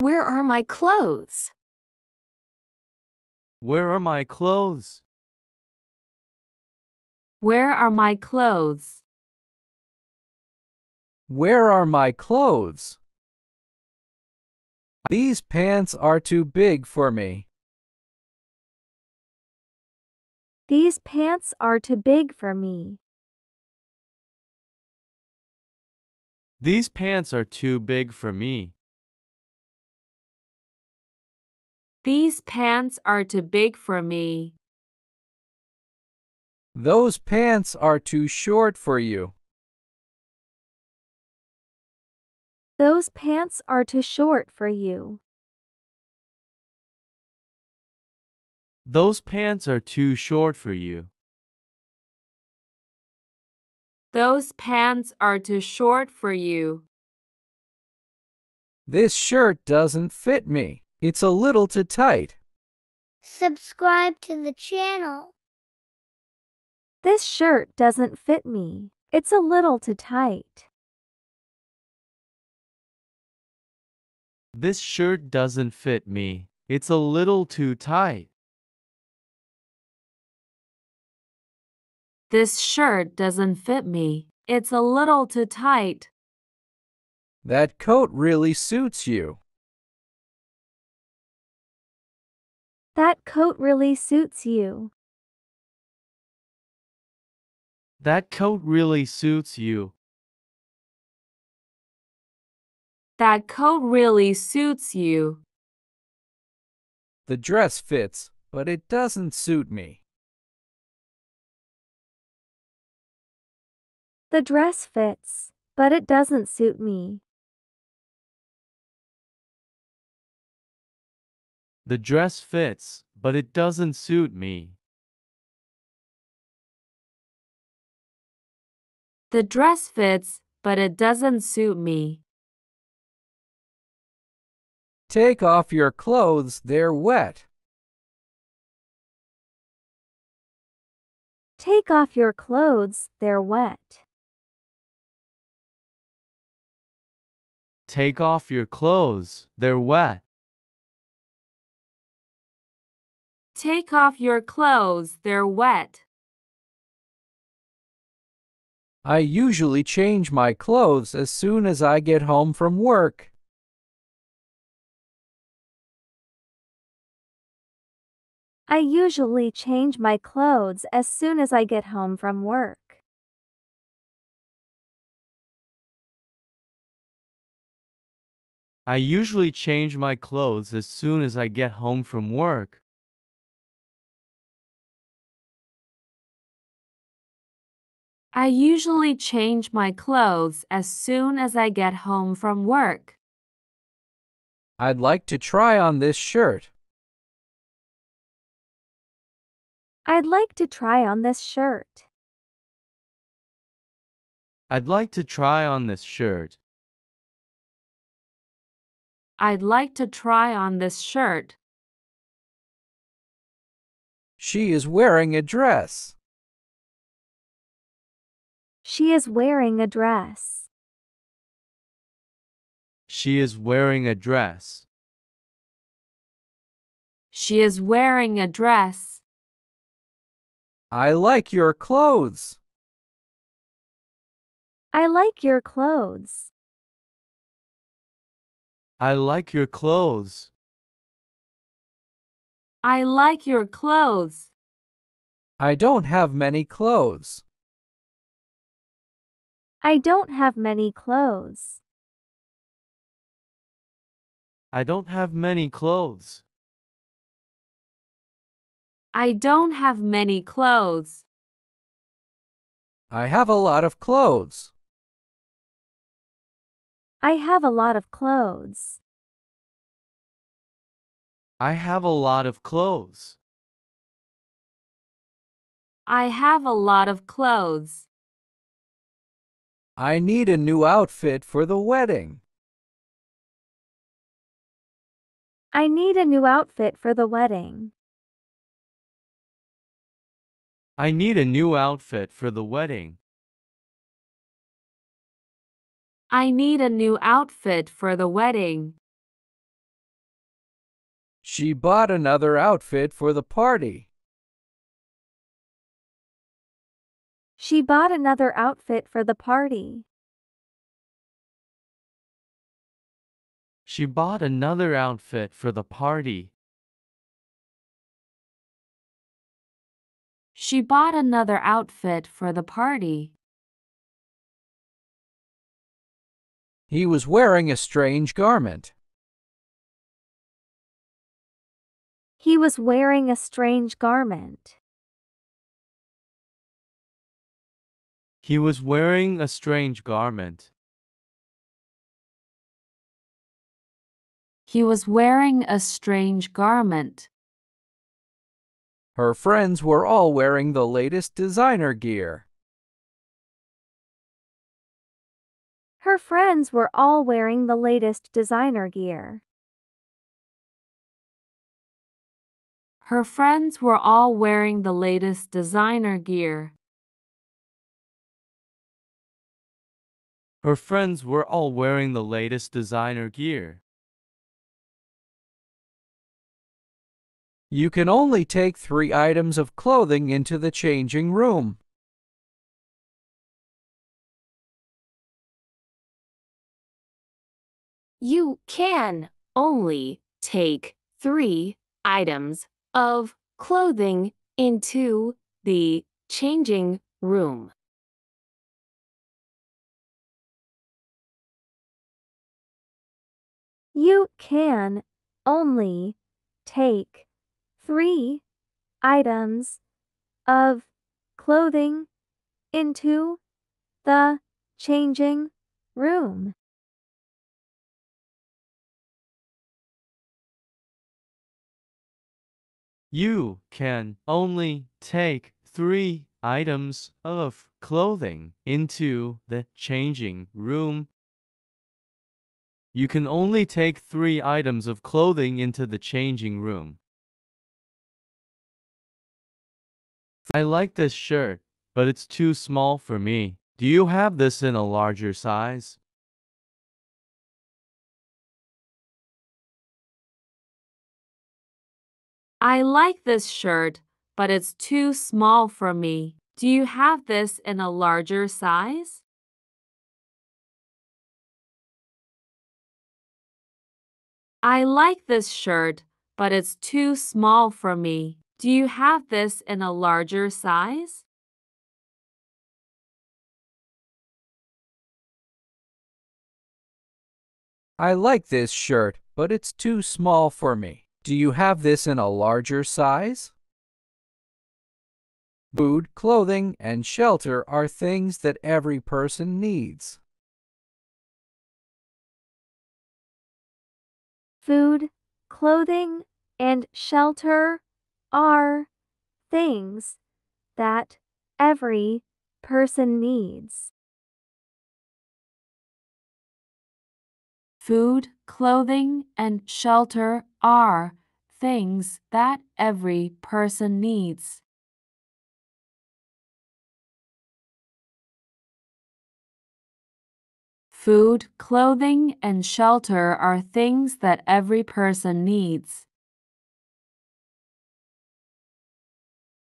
Where are my clothes? Where are my clothes? Where are my clothes? Where are my clothes? These pants are too big for me. These pants are too big for me. These pants are too big for me. These pants are too big for me. Those pants are too short for you. Those pants are too short for you. Those pants are too short for you. Those pants are too short for you. This shirt doesn't fit me. It's a little too tight. Subscribe to the channel. This shirt doesn't fit me. It's a little too tight. This shirt doesn't fit me. It's a little too tight. This shirt doesn't fit me. It's a little too tight. That coat really suits you. That coat really suits you. That coat really suits you. That coat really suits you. The dress fits, but it doesn't suit me. The dress fits, but it doesn't suit me. The dress fits, but it doesn't suit me. The dress fits, but it doesn't suit me. Take off your clothes, they're wet. Take off your clothes, they're wet. Take off your clothes, they're wet. Take off your clothes, they're wet. I usually change my clothes as soon as I get home from work. I usually change my clothes as soon as I get home from work. I usually change my clothes as soon as I get home from work. I usually change my clothes as soon as I get home from work. I'd like to try on this shirt. I'd like to try on this shirt. I'd like to try on this shirt. I'd like to try on this shirt. She is wearing a dress. She is wearing a dress. She is wearing a dress. She is wearing a dress. I like your clothes. I like your clothes. I like your clothes. I like your clothes. I don't have many clothes. I don't have many clothes. I don't have many clothes. I don't have many clothes. I have a lot of clothes. I have a lot of clothes. I have a lot of clothes. I have a lot of clothes. I need a new outfit for the wedding. I need a new outfit for the wedding. I need a new outfit for the wedding. I need a new outfit for the wedding. She bought another outfit for the party. She bought another outfit for the party. She bought another outfit for the party. She bought another outfit for the party. He was wearing a strange garment. He was wearing a strange garment. He was wearing a strange garment. He was wearing a strange garment. Her friends were all wearing the latest designer gear. Her friends were all wearing the latest designer gear. Her friends were all wearing the latest designer gear. Her friends were all wearing the latest designer gear. You can only take three items of clothing into the changing room. You can only take three items of clothing into the changing room. You can only take three items of clothing into the changing room. You can only take three items of clothing into the changing room. You can only take three items of clothing into the changing room. I like this shirt, but it's too small for me. Do you have this in a larger size? I like this shirt, but it's too small for me. Do you have this in a larger size? I like this shirt, but it's too small for me. Do you have this in a larger size? I like this shirt, but it's too small for me. Do you have this in a larger size? Food, clothing, and shelter are things that every person needs. Food, clothing, and shelter are things that every person needs. Food, clothing, and shelter are things that every person needs. Food, clothing, and shelter are things that every person needs.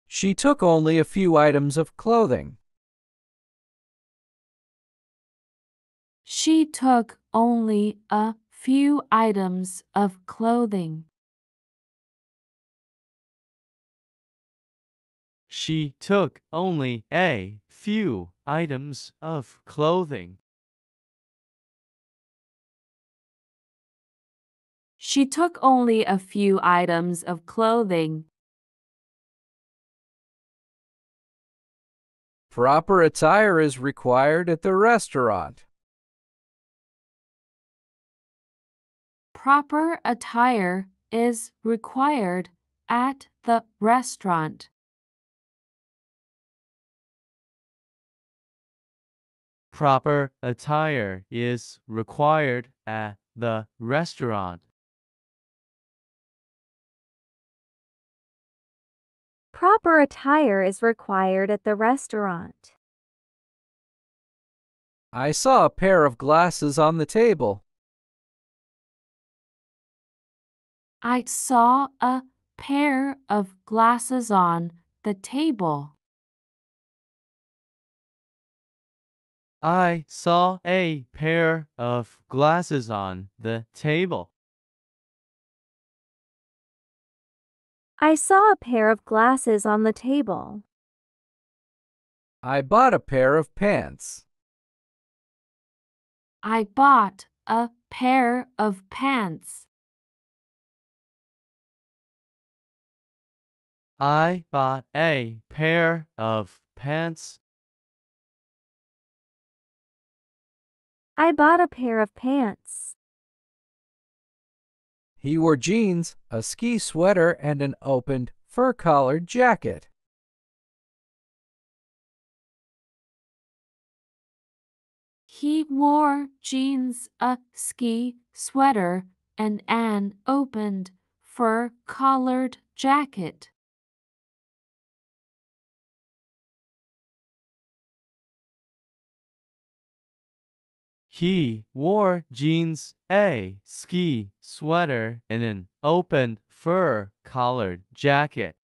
She took only a few items of clothing. She took only a few items of clothing. She took only a few items of clothing. She took only a few items of clothing. Proper attire is required at the restaurant. Proper attire is required at the restaurant. Proper attire is required at the restaurant. Proper attire is required at the restaurant. I saw a pair of glasses on the table. I saw a pair of glasses on the table. I saw a pair of glasses on the table. I saw a pair of glasses on the table. I bought a pair of pants. I bought a pair of pants. I bought a pair of pants. I bought a pair of pants. He wore jeans, a ski sweater, and an opened fur collared jacket. He wore jeans, a ski sweater, and an opened fur collared jacket. He wore jeans, a ski sweater, and an open fur collared jacket.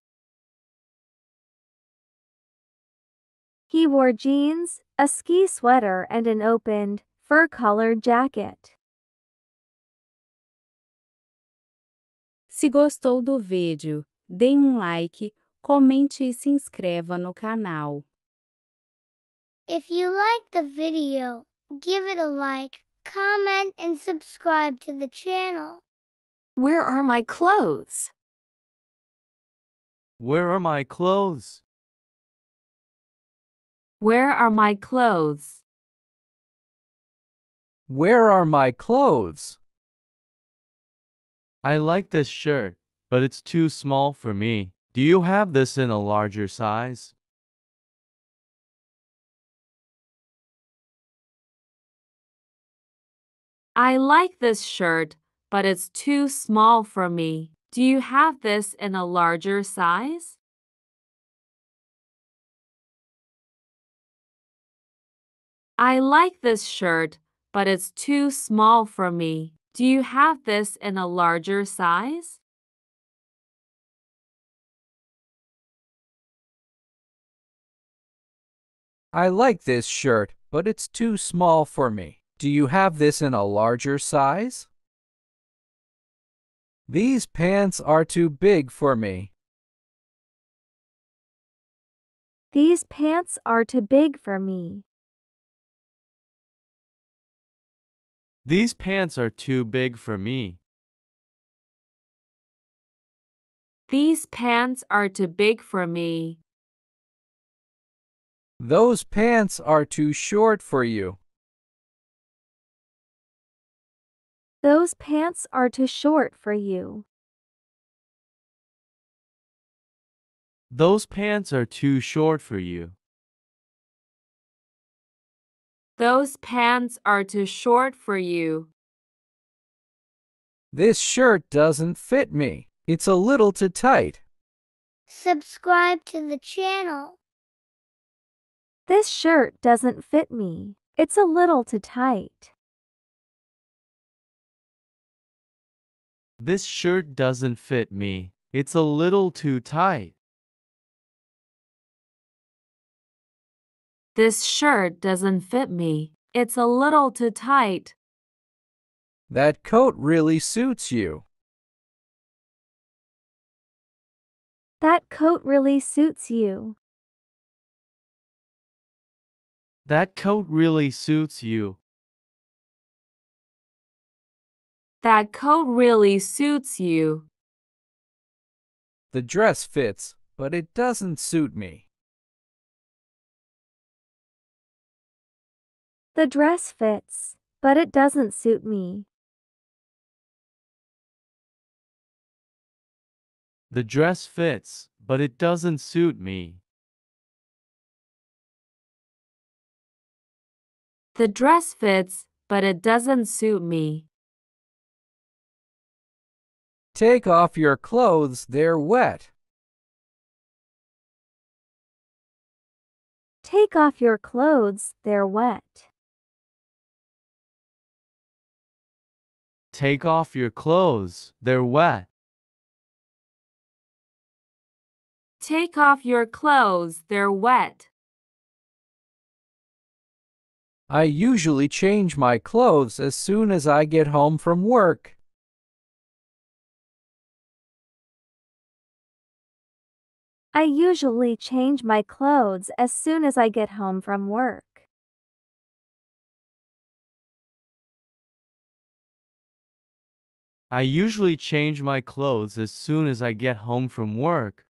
He wore jeans, a ski sweater, and an opened, fur collared jacket. Se gostou do vídeo, dê um like, comente e se inscreva no canal. If you like the video, give it a like, comment, and subscribe to the channel. Where are my clothes? Where are my clothes? Where are my clothes? Where are my clothes? I like this shirt, but it's too small for me. Do you have this in a larger size? I like this shirt, but it's too small for me. Do you have this in a larger size? I like this shirt, but it's too small for me. Do you have this in a larger size? I like this shirt, but it's too small for me. Do you have this in a larger size? These pants are too big for me. These pants are too big for me. These pants are too big for me. These pants are too big for me. Those pants are too short for you. Those pants are too short for you. Those pants are too short for you. Those pants are too short for you. This shirt doesn't fit me. It's a little too tight. Subscribe to the channel. This shirt doesn't fit me. It's a little too tight. This shirt doesn't fit me. It's a little too tight. This shirt doesn't fit me. It's a little too tight. That coat really suits you. That coat really suits you. That coat really suits you. That coat really suits you. The dress fits, but it doesn't suit me. The dress fits, but it doesn't suit me. The dress fits, but it doesn't suit me. The dress fits, but it doesn't suit me. Take off your clothes, they're wet. Take off your clothes, they're wet. Take off your clothes, they're wet. Take off your clothes, they're wet. I usually change my clothes as soon as I get home from work. I usually change my clothes as soon as I get home from work. I usually change my clothes as soon as I get home from work.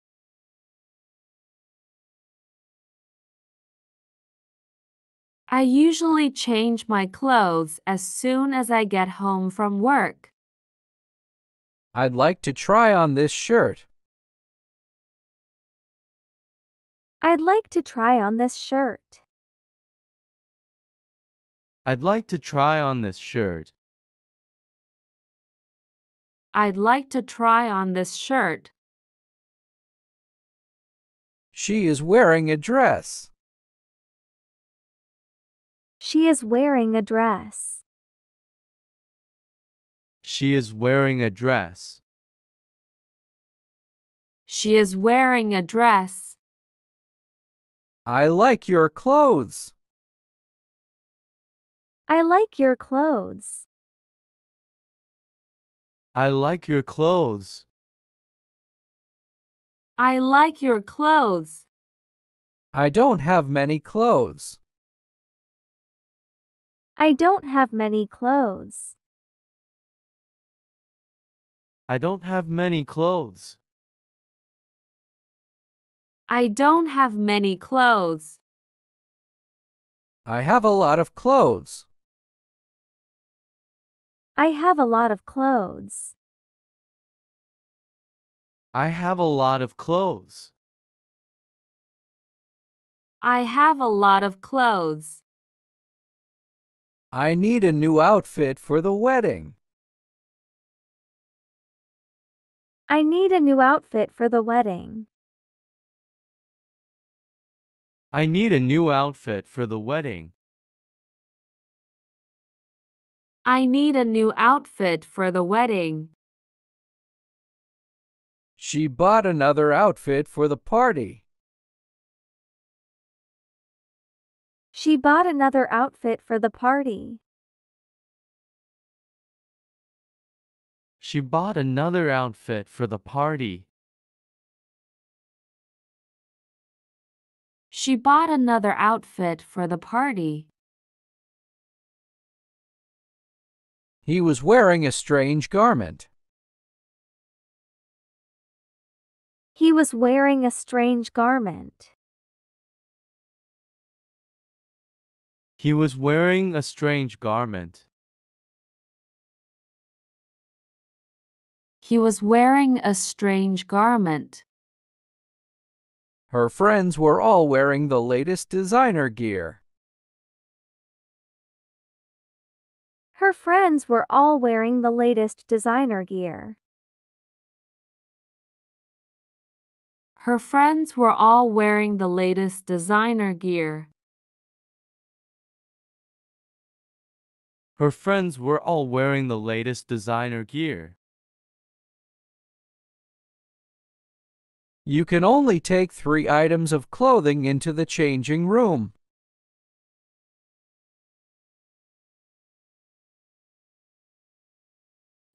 I usually change my clothes as soon as I get home from work. I'd like to try on this shirt. I'd like to try on this shirt. I'd like to try on this shirt. I'd like to try on this shirt. She is wearing a dress. She is wearing a dress. She is wearing a dress. She is wearing a dress. I like your clothes. I like your clothes. I like your clothes. I like your clothes. I don't have many clothes. I don't have many clothes. I don't have many clothes. I don't have many clothes. I have a lot of clothes. I have a lot of clothes. I have a lot of clothes. I have a lot of clothes. I need a new outfit for the wedding. I need a new outfit for the wedding. I need a new outfit for the wedding. I need a new outfit for the wedding. She bought another outfit for the party. She bought another outfit for the party. She bought another outfit for the party. She bought another outfit for the party. He was wearing a strange garment. He was wearing a strange garment. He was wearing a strange garment. He was wearing a strange garment. Her friends were all wearing the latest designer gear. Her friends were all wearing the latest designer gear. Her friends were all wearing the latest designer gear. Her friends were all wearing the latest designer gear. You can only take three items of clothing into the changing room.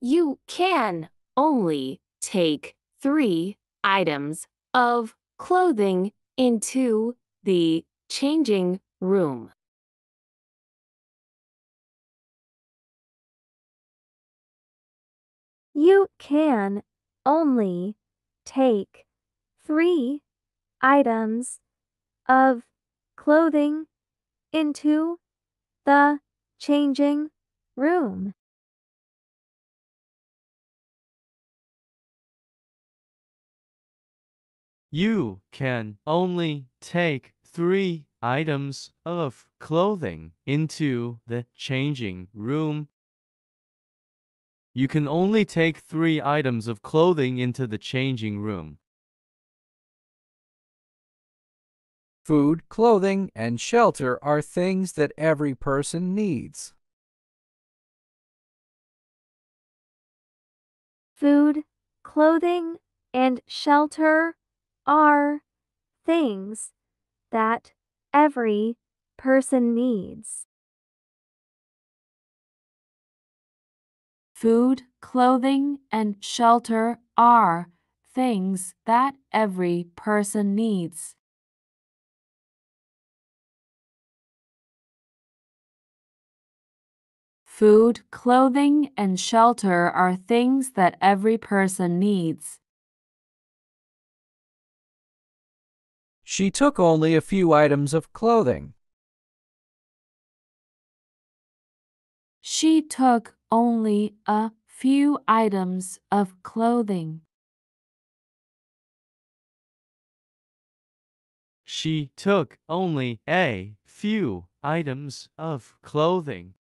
You can only take three items of clothing into the changing room. You can only take three items of clothing into the changing room. You can only take three items of clothing into the changing room. You can only take three items of clothing into the changing room. Food, clothing, and shelter are things that every person needs. Food, clothing, and shelter are things that every person needs. Food, clothing, and shelter are things that every person needs. Food, clothing, and shelter are things that every person needs. She took only a few items of clothing. She took only a few items of clothing. She took only a few items of clothing.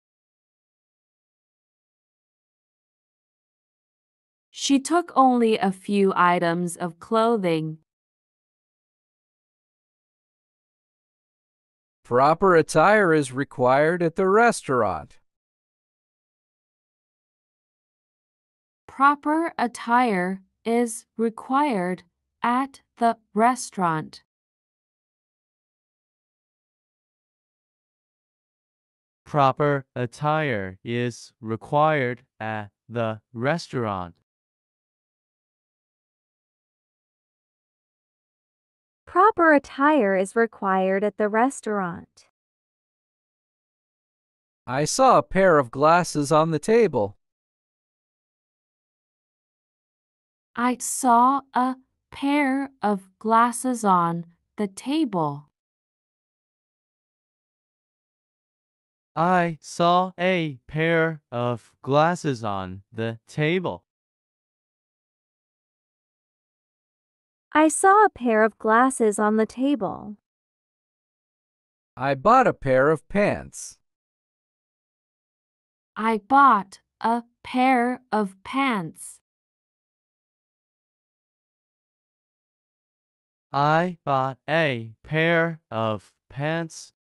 She took only a few items of clothing. Proper attire is required at the restaurant. Proper attire is required at the restaurant. Proper attire is required at the restaurant. Proper attire is required at the restaurant. I saw a pair of glasses on the table. I saw a pair of glasses on the table. I saw a pair of glasses on the table. I saw a pair of glasses on the table. I bought a pair of pants. I bought a pair of pants. I bought a pair of pants.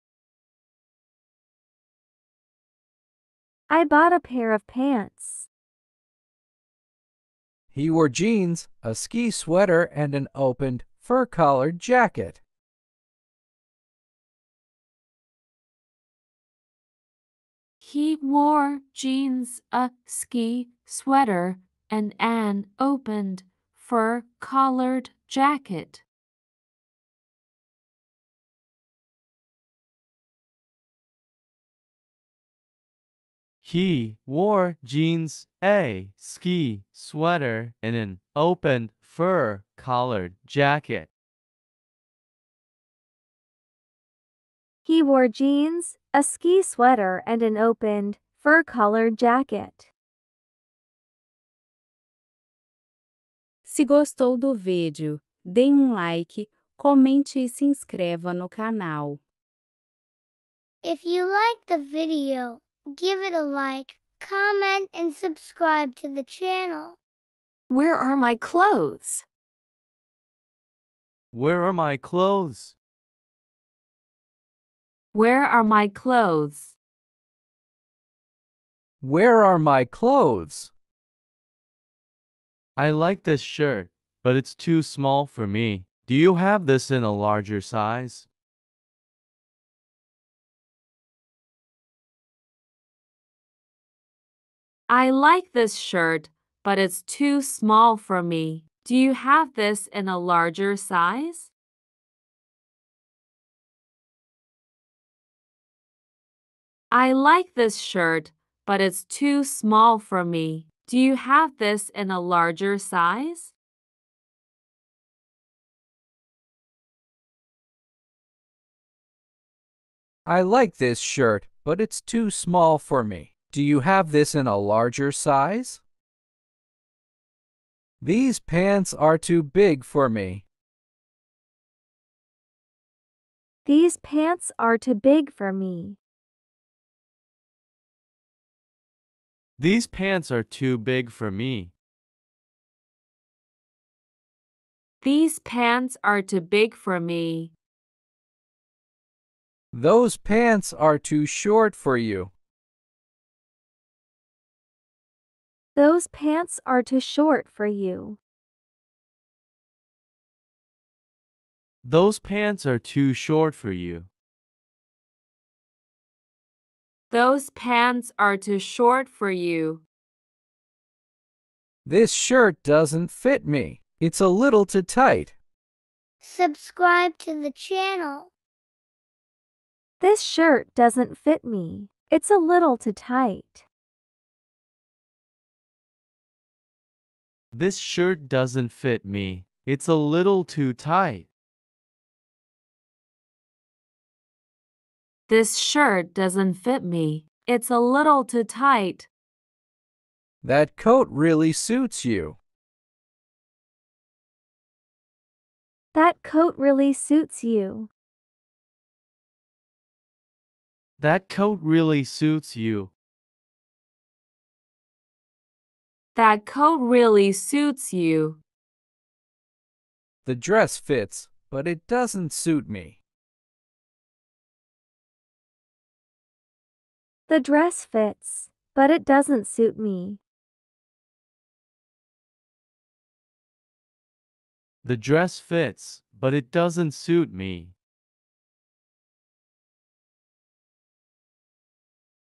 I bought a pair of pants. He wore jeans, a ski sweater, and an opened, fur collared jacket. He wore jeans, a ski sweater, and an opened fur collared jacket. He wore jeans, a ski sweater, and an open fur collared jacket. He wore jeans, a ski sweater, and an opened, fur collared jacket. Se gostou do vídeo, dê um like, comente e se inscreva no canal. If you like the video, give it a like, comment, and subscribe to the channel. Where are my clothes? Where are my clothes? Where are my clothes? Where are my clothes? I like this shirt, but it's too small for me. Do you have this in a larger size? I like this shirt, but it's too small for me. Do you have this in a larger size? I like this shirt, but it's too small for me. Do you have this in a larger size? I like this shirt, but it's too small for me. Do you have this in a larger size? These pants are too big for me. These pants are too big for me. These pants are too big for me. These pants are too big for me. Those pants are too short for you. Those pants are too short for you. Those pants are too short for you. Those pants are too short for you. This shirt doesn't fit me. It's a little too tight. Subscribe to the channel. This shirt doesn't fit me. It's a little too tight. This shirt doesn't fit me. It's a little too tight. This shirt doesn't fit me. It's a little too tight. That coat really suits you. That coat really suits you. That coat really suits you. That coat really suits you. The dress fits, but it doesn't suit me. The dress fits, but it doesn't suit me. The dress fits, but it doesn't suit me.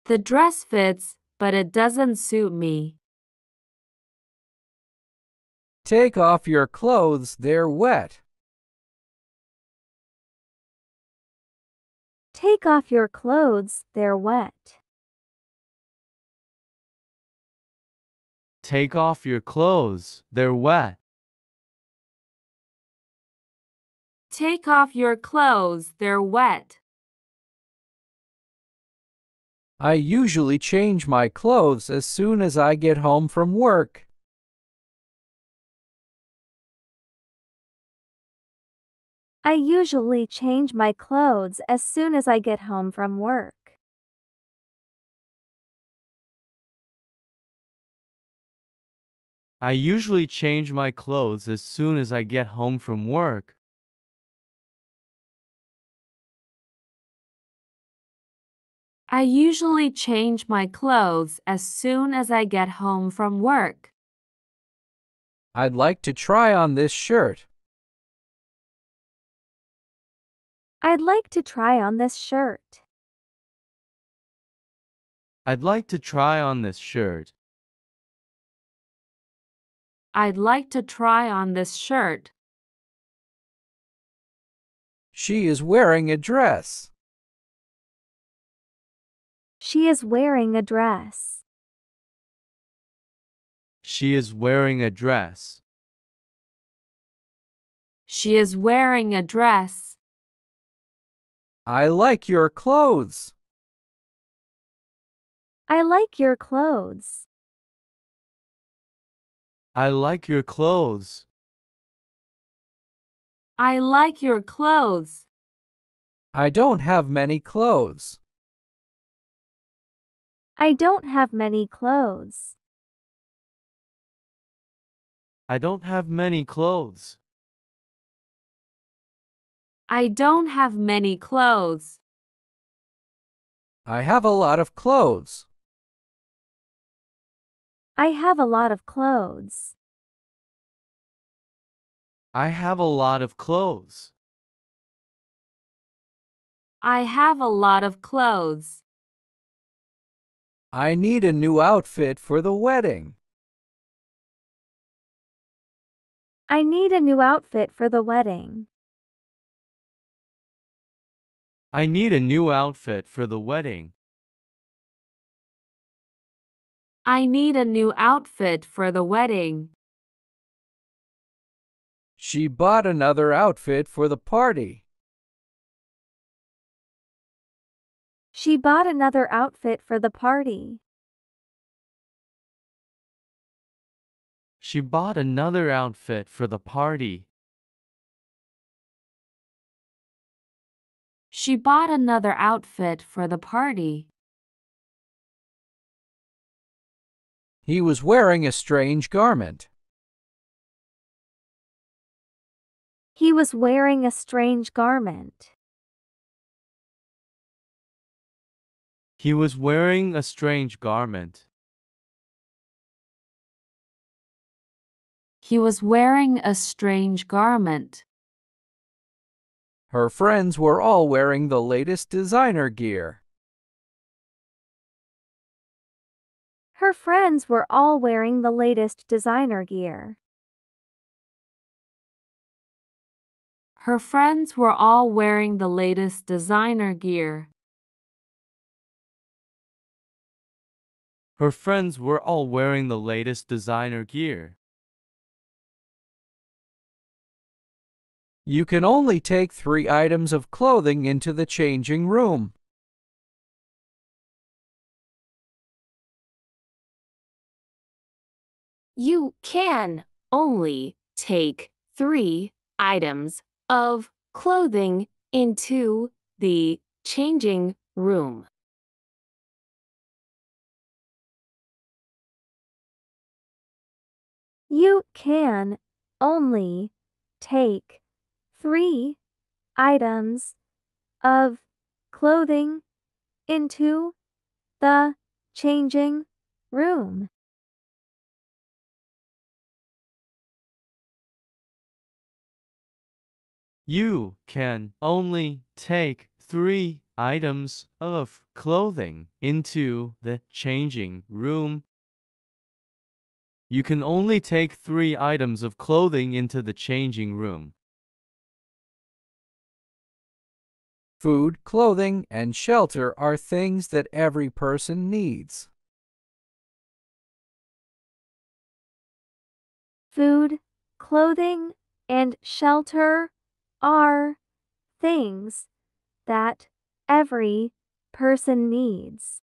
The dress fits, but it doesn't suit me. Take off your clothes, they're wet. Take off your clothes, they're wet. Take off your clothes, they're wet. Take off your clothes, they're wet. I usually change my clothes as soon as I get home from work. I usually change my clothes as soon as I get home from work. I usually change my clothes as soon as I get home from work. I usually change my clothes as soon as I get home from work. I'd like to try on this shirt. I'd like to try on this shirt. I'd like to try on this shirt. I'd like to try on this shirt. She is wearing a dress. She is wearing a dress. She is wearing a dress. She is wearing a dress. I like your clothes. I like your clothes. I like your clothes. I like your clothes. I don't have many clothes. I don't have many clothes. I don't have many clothes. I don't have many clothes. I have a lot of clothes. I have a lot of clothes. I have a lot of clothes. I have a lot of clothes. I need a new outfit for the wedding. I need a new outfit for the wedding. I need a new outfit for the wedding. I need a new outfit for the wedding. She bought another outfit for the party. She bought another outfit for the party. She bought another outfit for the party. She bought another outfit for the party. He was wearing a strange garment. He was wearing a strange garment. He was wearing a strange garment. He was wearing a strange garment. Her friends were all wearing the latest designer gear. Her friends were all wearing the latest designer gear. Her friends were all wearing the latest designer gear. Her friends were all wearing the latest designer gear. You can only take three items of clothing into the changing room. You can only take three items of clothing into the changing room. You can only take three items of clothing into the changing room. You can only take three items of clothing into the changing room. You can only take three items of clothing into the changing room. Food, clothing, and shelter are things that every person needs. Food, clothing, and shelter are things that every person needs.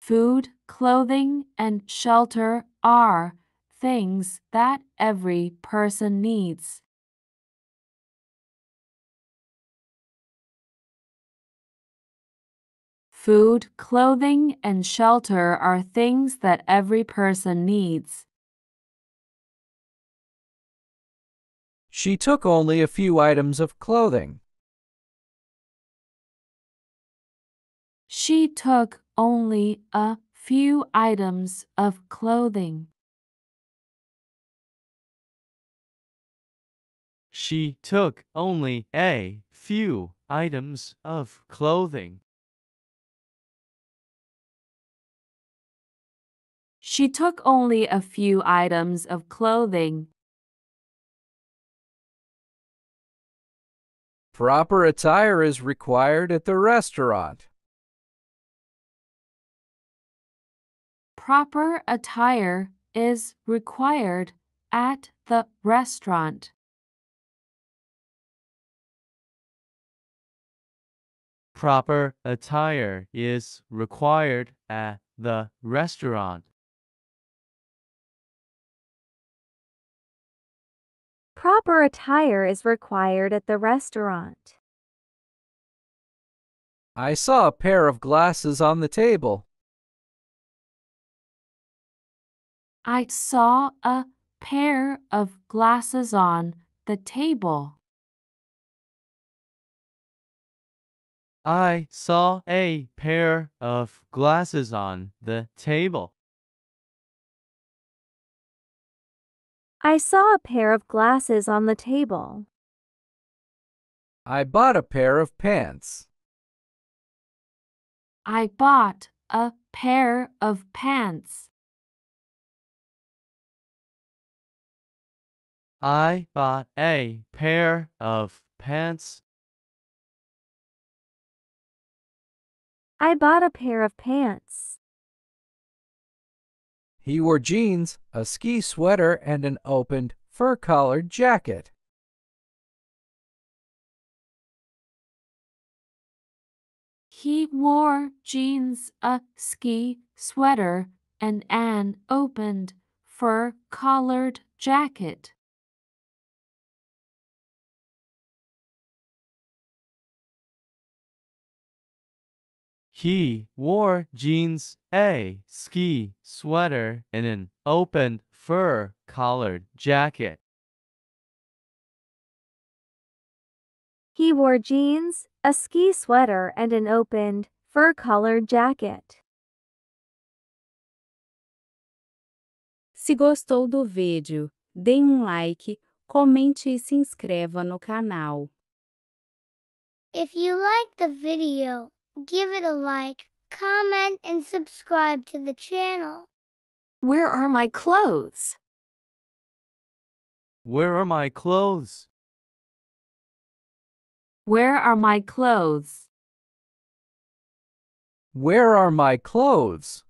Food, clothing, and shelter are things that every person needs. Food, clothing, and shelter are things that every person needs. She took only a few items of clothing. She took only a few items of clothing. She took only a few items of clothing. She took only a few items of clothing. Proper attire is required at the restaurant. Proper attire is required at the restaurant. Proper attire is required at the restaurant. Proper attire is required at the restaurant. I saw a pair of glasses on the table. I saw a pair of glasses on the table. I saw a pair of glasses on the table. I saw a pair of glasses on the table. I bought a pair of pants. I bought a pair of pants. I bought a pair of pants. I bought a pair of pants. He wore jeans, a ski sweater, and an opened, fur collared jacket. He wore jeans, a ski sweater, and an opened fur collared jacket. He wore jeans, a ski sweater, and an open fur collared jacket. He wore jeans, a ski sweater, and an opened, fur collared jacket. Se gostou do vídeo, dê um like, comente e se inscreva no canal. If you like the video, give it a like, comment and subscribe to the channel. Where are my clothes? Where are my clothes? Where are my clothes? Where are my clothes?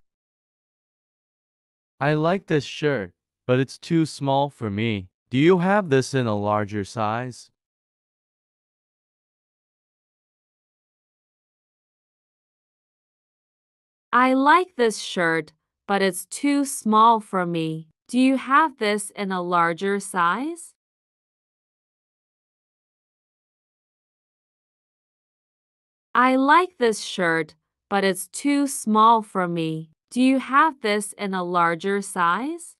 I like this shirt, but it's too small for me. Do you have this in a larger size? I like this shirt, but it's too small for me. Do you have this in a larger size? I like this shirt, but it's too small for me. Do you have this in a larger size?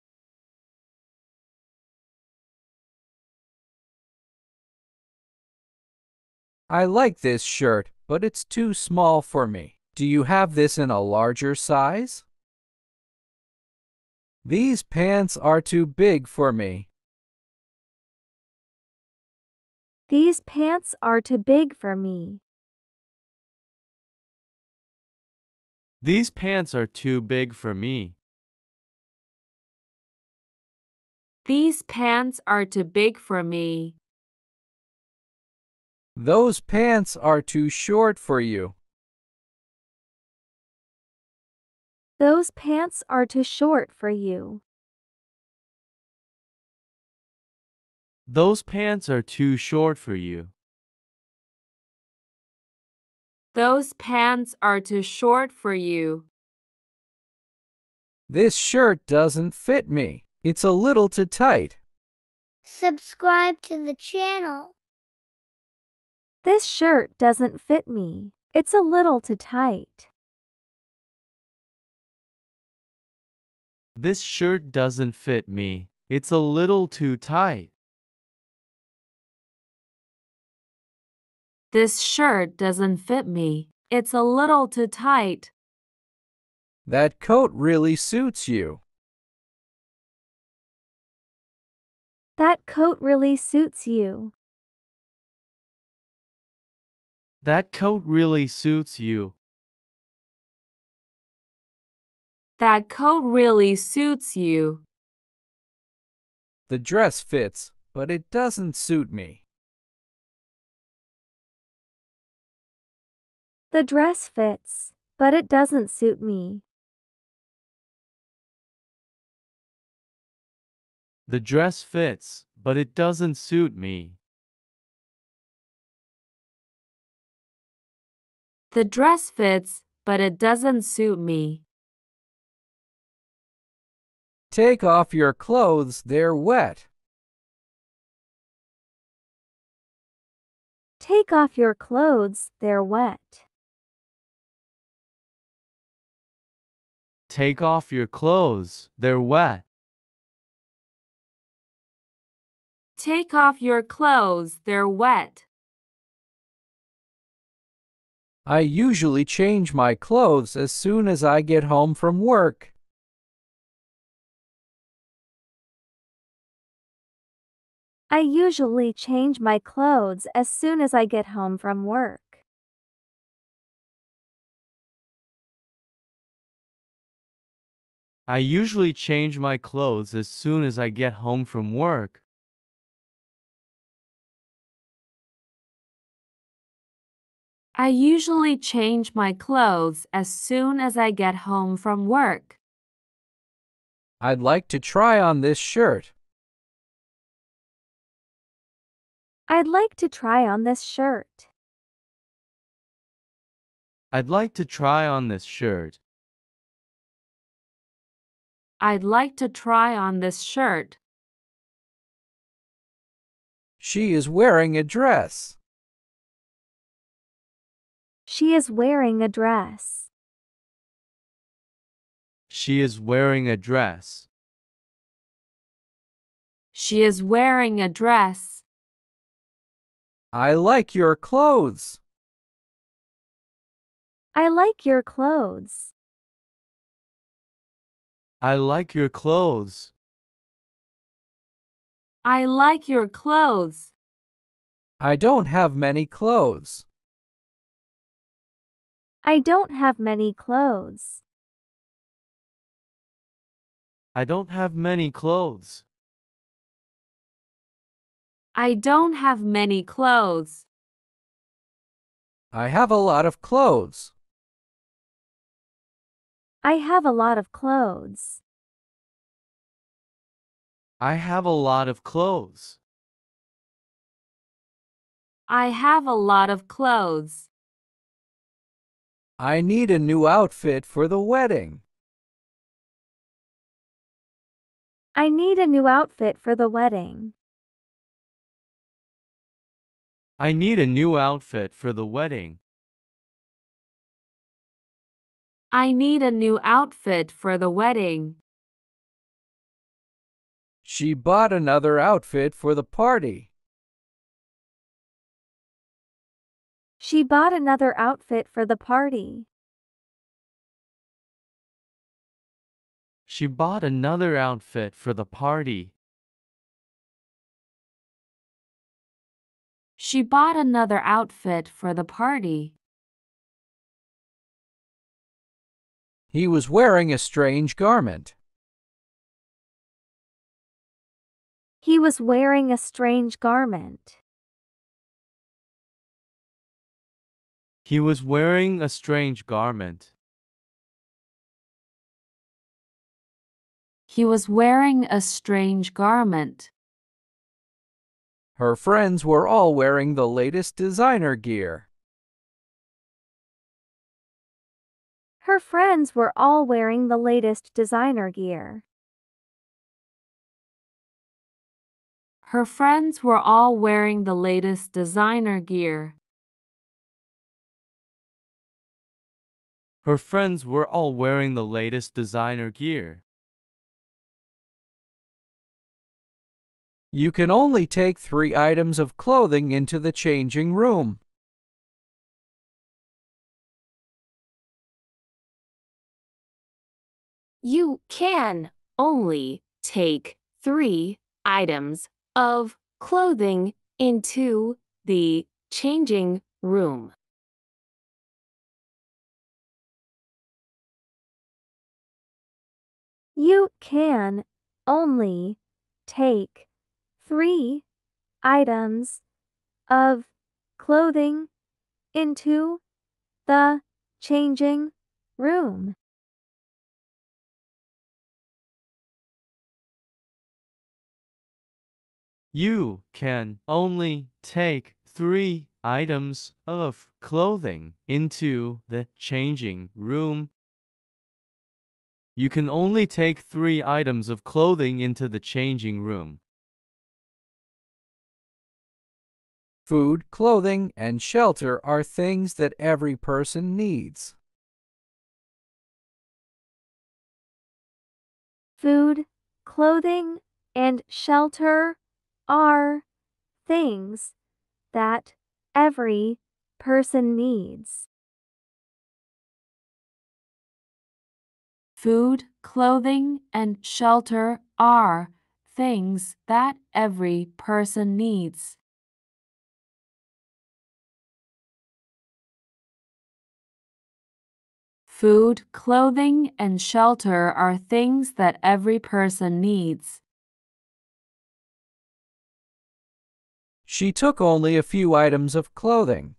I like this shirt, but it's too small for me. Do you have this in a larger size? These pants are too big for me. These pants are too big for me. These pants are too big for me. These pants are too big for me. Those pants are too short for you. Those pants are too short for you. Those pants are too short for you. Those pants are too short for you. This shirt doesn't fit me. It's a little too tight. Subscribe to the channel. This shirt doesn't fit me. It's a little too tight. This shirt doesn't fit me. It's a little too tight. This shirt doesn't fit me. It's a little too tight. That coat really suits you. That coat really suits you. That coat really suits you. That coat really suits you. The dress fits, but it doesn't suit me. The dress fits, but it doesn't suit me. The dress fits, but it doesn't suit me. The dress fits, but it doesn't suit me. Take off your clothes, they're wet. Take off your clothes, they're wet. Take off your clothes, they're wet. Take off your clothes, they're wet. I usually change my clothes as soon as I get home from work. I usually change my clothes as soon as I get home from work. I usually change my clothes as soon as I get home from work. I usually change my clothes as soon as I get home from work. I'd like to try on this shirt. I'd like to try on this shirt. I'd like to try on this shirt. I'd like to try on this shirt. She is wearing a dress. She is wearing a dress. She is wearing a dress. She is wearing a dress. I like your clothes. I like your clothes. I like your clothes. I like your clothes. I don't have many clothes. I don't have many clothes. I don't have many clothes. I don't have many clothes. I have a lot of clothes. I have a lot of clothes. I have a lot of clothes. I have a lot of clothes. I need a new outfit for the wedding. I need a new outfit for the wedding. I need a new outfit for the wedding. I need a new outfit for the wedding. She bought another outfit for the party. She bought another outfit for the party. She bought another outfit for the party. She bought another outfit for the party. He was wearing a strange garment. He was wearing a strange garment. He was wearing a strange garment. He was wearing a strange garment. Her friends were all wearing the latest designer gear. Her friends were all wearing the latest designer gear. Her friends were all wearing the latest designer gear. Her friends were all wearing the latest designer gear. You can only take three items of clothing into the changing room. You can only take three items of clothing into the changing room. You can only take three items of clothing into the changing room. You can only take three items of clothing into the changing room. You can only take three items of clothing into the changing room. Food, clothing, and shelter are things that every person needs. Food, clothing, and shelter are things that every person needs. Food, clothing, and shelter are things that every person needs. Food, clothing, and shelter are things that every person needs. She took only a few items of clothing.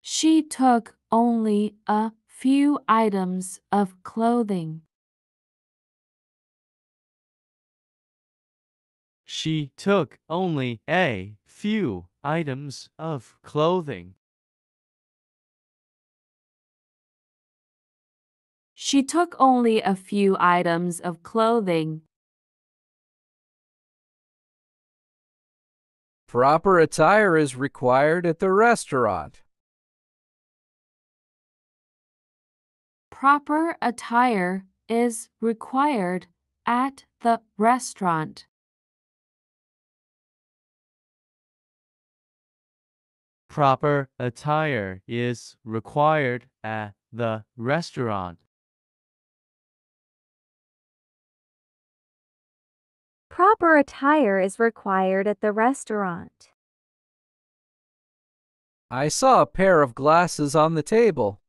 She took only a few items of clothing. She took only a few items of clothing. She took only a few items of clothing. Proper attire is required at the restaurant. Proper attire is required at the restaurant. Proper attire is required at the restaurant. Proper attire is required at the restaurant. I saw a pair of glasses on the table.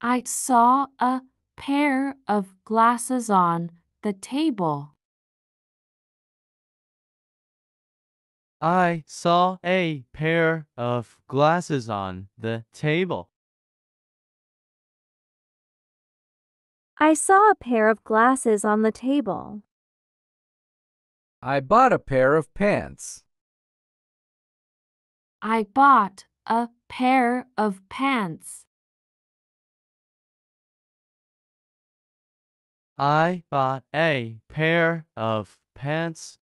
I saw a pair of glasses on the table. I saw a pair of glasses on the table. I saw a pair of glasses on the table. I bought a pair of pants. I bought a pair of pants. I bought a pair of pants.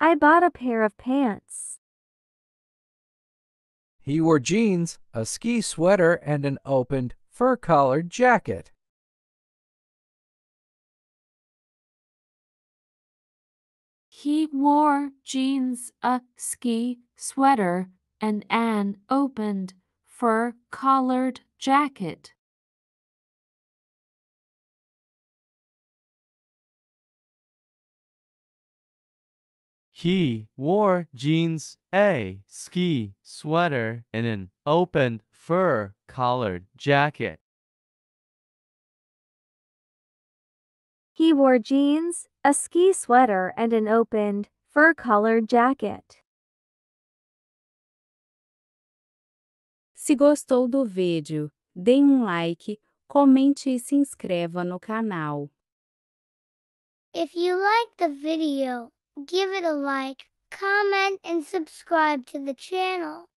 I bought a pair of pants. He wore jeans, a ski sweater, and an opened fur collared jacket. He wore jeans, a ski sweater, and an opened fur collared jacket. He wore jeans, a ski sweater, and an open fur collared jacket. He wore jeans, a ski sweater, and an opened, fur collared jacket. Se gostou do vídeo, dê um like, comente e se inscreva no canal. If you like the video, give it a like, comment and subscribe to the channel.